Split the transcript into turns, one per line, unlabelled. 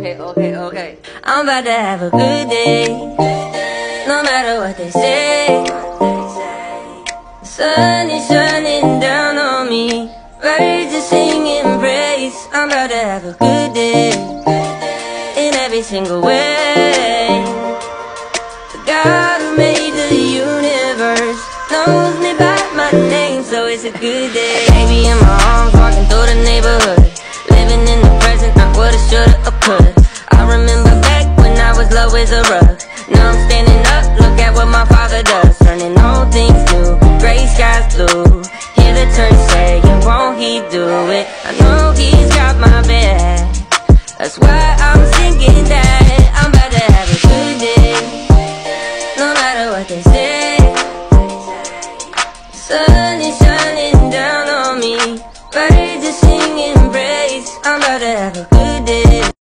okay, okay, okay. I'm about to have a good day. No matter what they say. Sun is shining down on me. Birds are singing praise. I'm about to have a good day. In every single way. The God who made the universe knows me by my name, so it's a good day. Baby in my arms, could. I remember back when I was low as a rug. Now I'm standing up, look at what my father does. Turning all things new, gray skies blue. Hear the church saying, won't he do it? I know he's got my back. That's why I'm thinking that I'm about to have a good day. No matter what they say. Sun is shining down on me. Birds are singing praise. I'm about to have a good day.